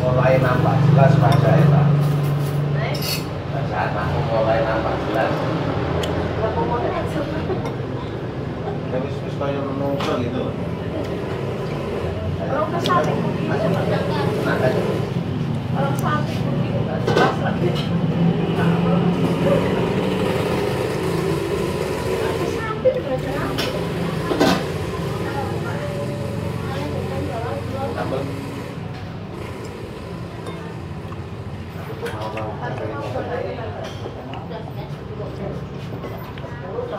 mulai nampak jelas Eta. Nek, Wajah anakmu mulai nampak jelas. wis wis kaya menungso gitu. Orang. Makanya orang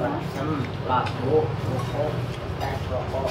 là số là số là số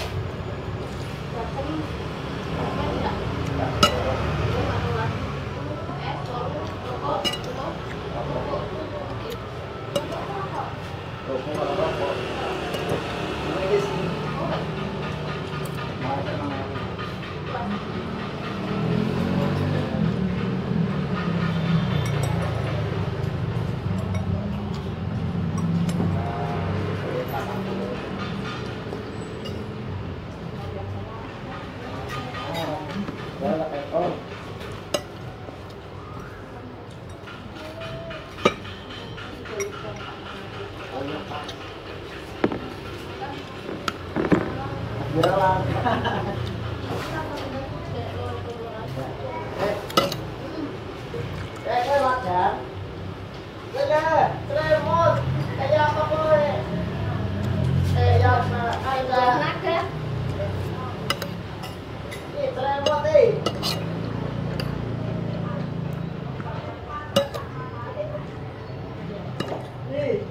Oh. 对。